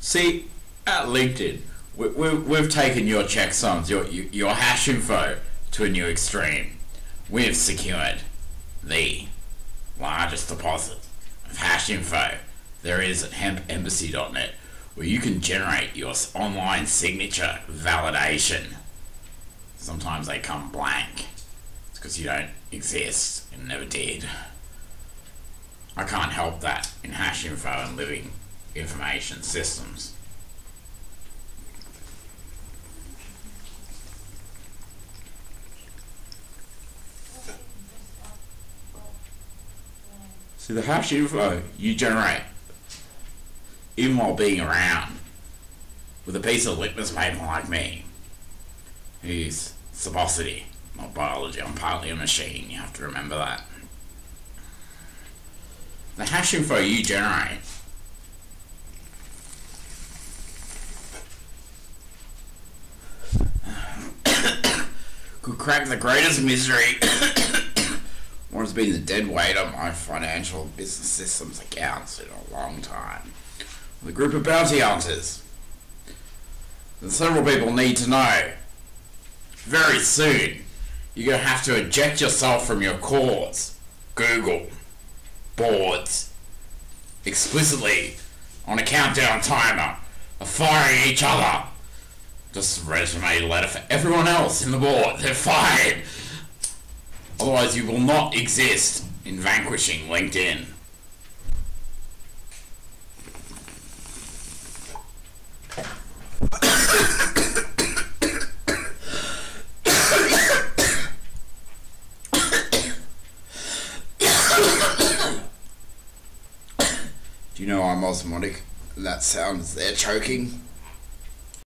See, at LinkedIn, we, we, we've taken your checksums, your, your hash info, to a new extreme. We've secured the largest deposit of hash info there is at hempembassy.net where you can generate your online signature validation. Sometimes they come blank. It's because you don't exist and never did. I can't help that in hash info and living information systems. See the hash info you generate, even while being around, with a piece of litmus paper like me, is sabosity, not biology. I'm partly a machine, you have to remember that. The hash info you generate crack the greatest mystery what has been the dead weight on my financial business systems accounts in a long time. The group of bounty hunters several people need to know. Very soon, you're going to have to eject yourself from your cores, Google, boards, explicitly on a countdown timer firing each other. Just resume letter for everyone else in the board. They're fired. Otherwise, you will not exist in vanquishing LinkedIn. Do you know I'm osmotic? That sounds they're choking.